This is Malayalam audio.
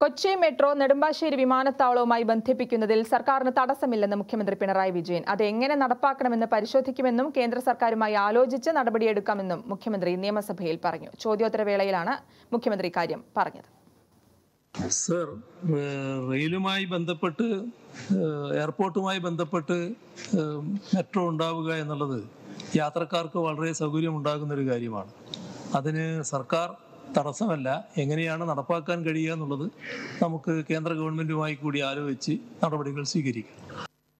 കൊച്ചി മെട്രോ നെടുമ്പാശ്ശേരി വിമാനത്താവളവുമായി ബന്ധിപ്പിക്കുന്നതിൽ സർക്കാരിന് തടസ്സമില്ലെന്ന് മുഖ്യമന്ത്രി പിണറായി വിജയൻ. അത് എങ്ങനെ നടപ്പാക്കണമെന്ന് പരിശോധിക്കുമെന്നും കേന്ദ്ര സർക്കാരുമായി ആലോചിച്ച് നടപടിയെടുക്കാമെന്നും മുഖ്യമന്ത്രി നിയമസഭയിൽ പറഞ്ഞു. ചോദ്യോത്തരവേളയിലാണ് മുഖ്യമന്ത്രി കാര്യം പറഞ്ഞത്. സർ റെയിലുമായി ബന്ധപ്പെട്ട് എയർപോർട്ടുമായി ബന്ധപ്പെട്ട് മെട്രോ ഉണ്ടാവുക എന്നുള്ളത് യാത്രക്കാർക്ക് വളരെ സൗകര്യം ഉണ്ടാകുന്ന ഒരു കാര്യമാണ്. അതിന് സർക്കാർ തടസ്സമല്ല. എങ്ങനെയാണ് നടപ്പാക്കാൻ കഴിയുക എന്നുള്ളത് നമുക്ക് കേന്ദ്ര ഗവൺമെന്റുമായി കൂടി ആലോചിച്ച് നടപടികൾ സ്വീകരിക്കാം.